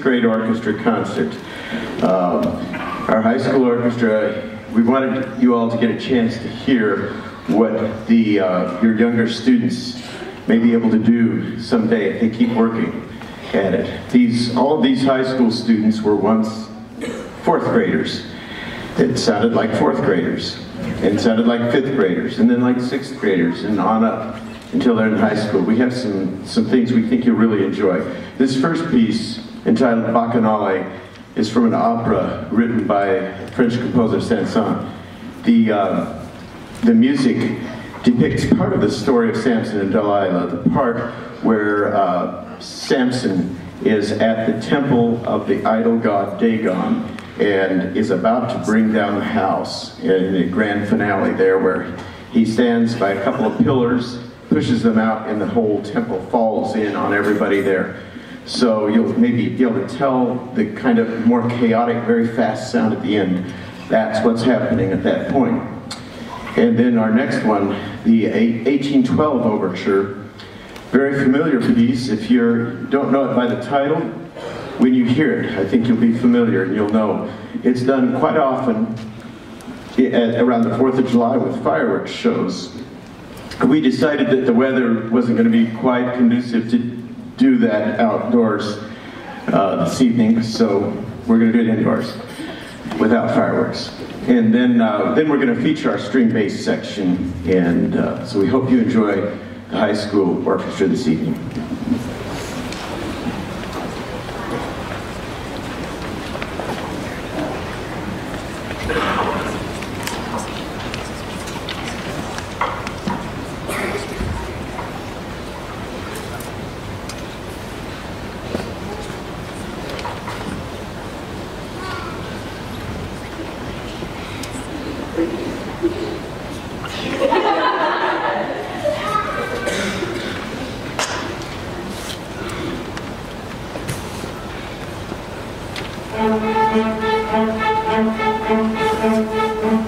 grade orchestra concert. Um, our high school orchestra, we wanted you all to get a chance to hear what the uh, your younger students may be able to do someday if they keep working at it. These all of these high school students were once fourth graders. It sounded like fourth graders, and sounded like fifth graders, and then like sixth graders, and on up until they're in high school. We have some, some things we think you'll really enjoy. This first piece, entitled Bacchanale, is from an opera written by French composer Saint-Saëns. The, uh, the music depicts part of the story of Samson and Delilah, the part where uh, Samson is at the temple of the idol god Dagon and is about to bring down the house in the grand finale there where he stands by a couple of pillars, pushes them out, and the whole temple falls in on everybody there. So you'll maybe be able to tell the kind of more chaotic, very fast sound at the end. That's what's happening at that point. And then our next one, the 1812 Overture, very familiar piece. If you don't know it by the title, when you hear it, I think you'll be familiar and you'll know. It's done quite often at, around the 4th of July with fireworks shows. We decided that the weather wasn't going to be quite conducive to do that outdoors uh, this evening, so we're going to do it indoors without fireworks. And then, uh, then we're going to feature our string-based section, and uh, so we hope you enjoy the high school orchestra this evening. Thank you.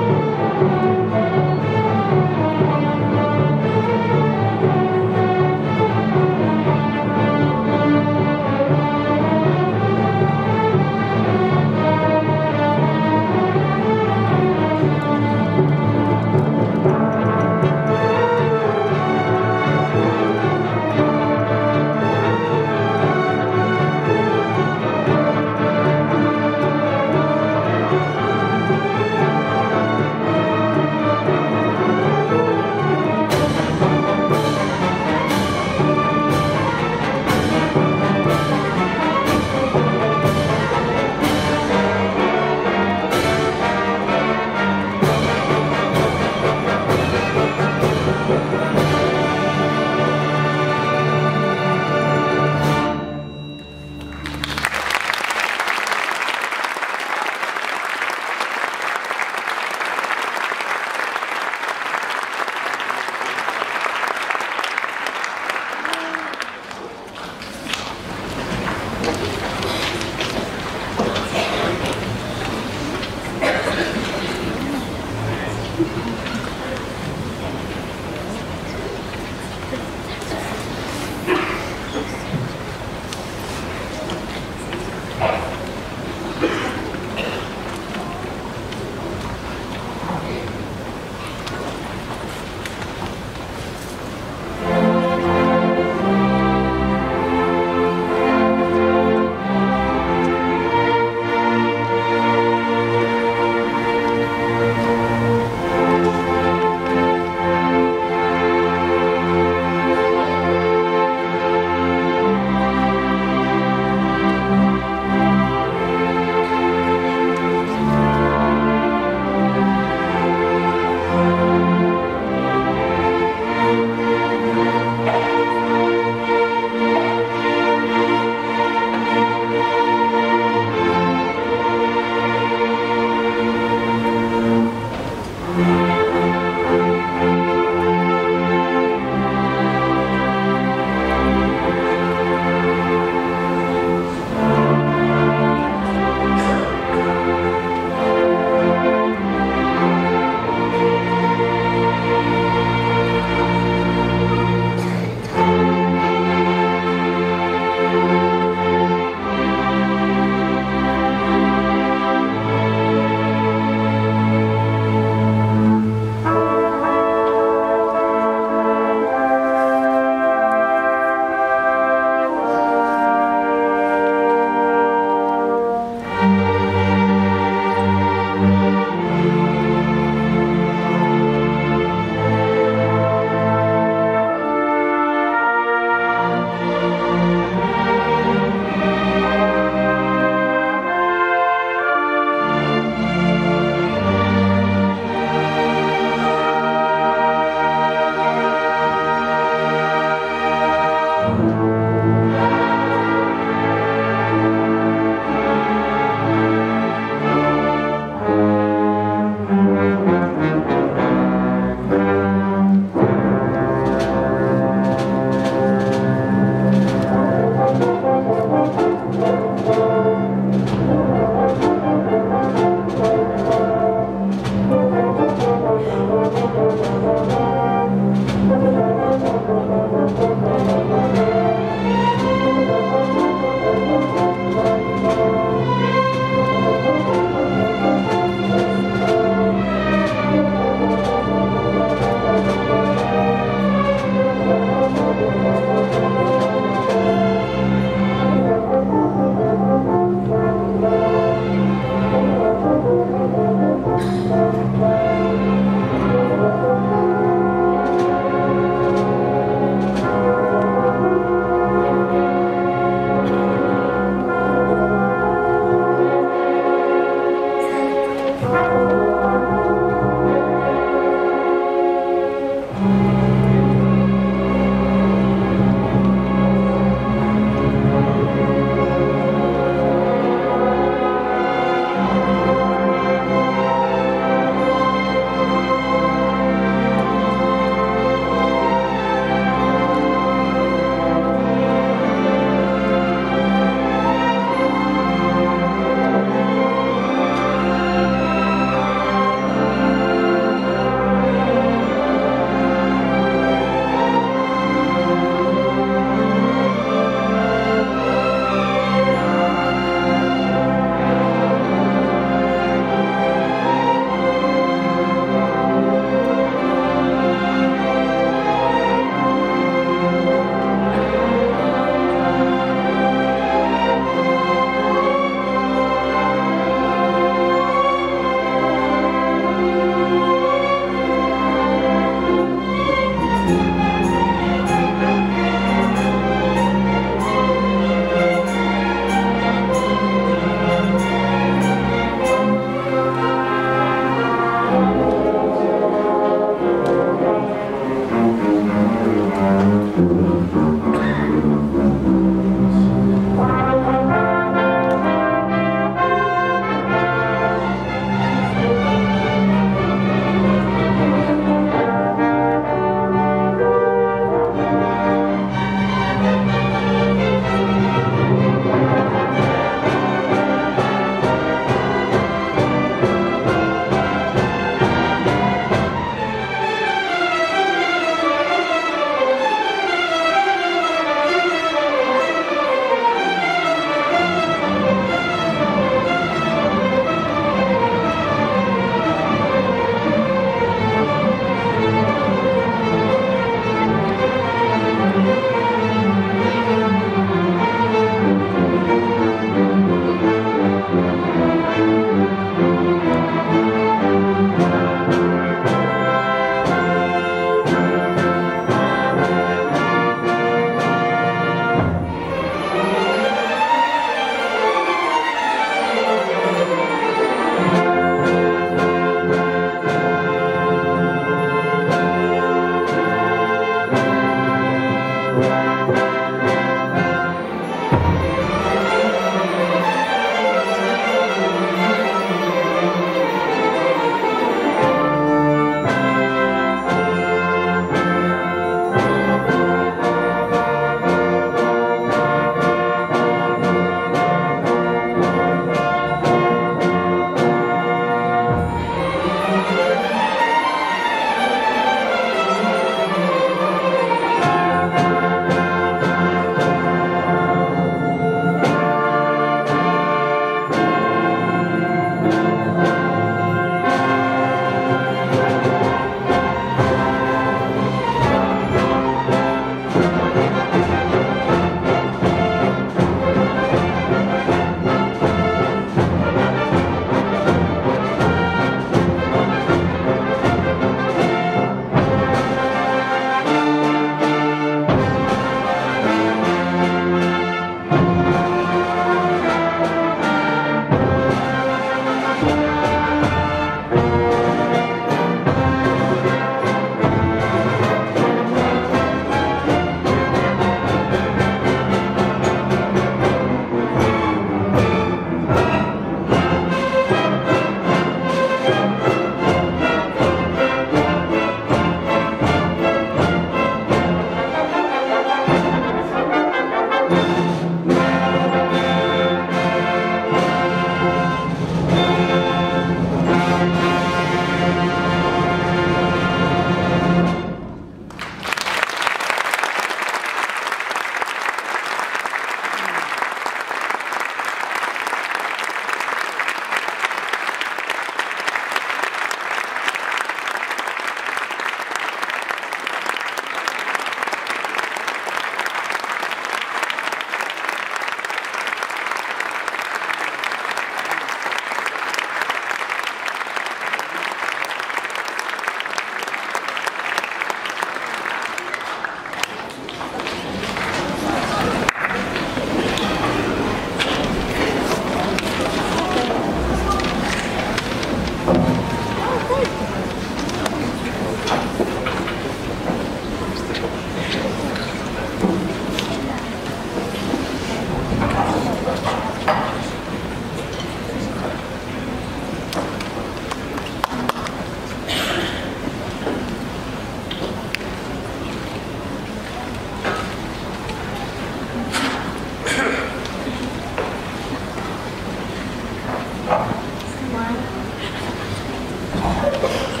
どうぞ。